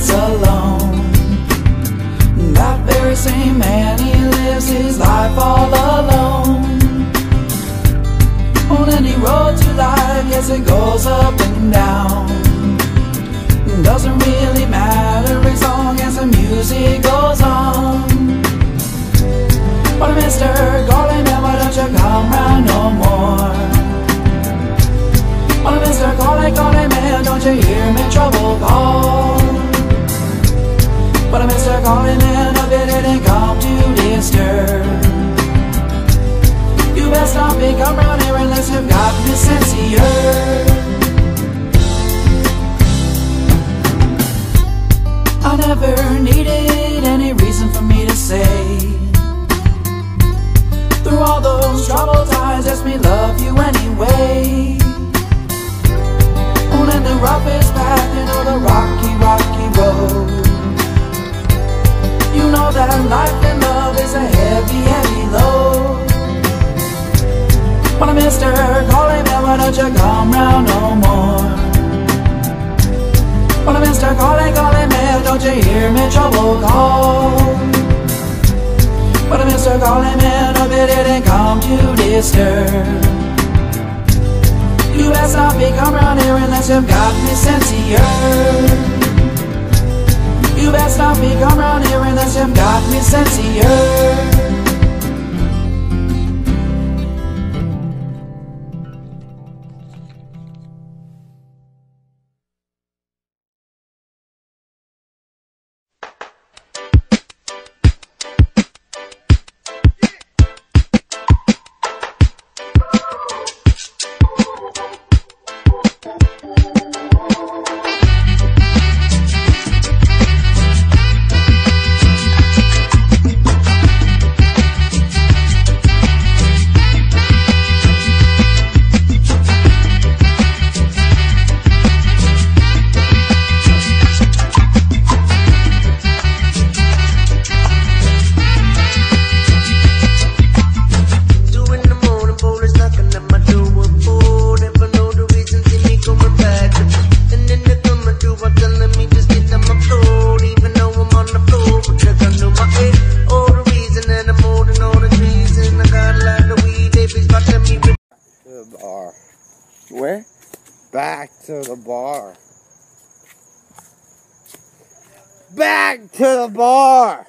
nights alone. That very same man, he lives his life all alone. On any road to life, yes, it goes up and down. Doesn't really matter as long as the music goes on. But. Collie don't you hear me trouble call? But Mr. Collie and I bet it ain't come to disturb. You best not be come round here unless you've got of your. I never needed any reason for me to say Through all those troubled times, just me love you anyway life and love is a heavy, heavy load But Mr. Collie man, why don't you come round no more but Mr. Collie, collie man, don't you hear me trouble call? But Mr. Collie man, I bet it ain't come to disturb. You best not be come round here unless you've got me sense Where? Back to the bar. Back to the bar!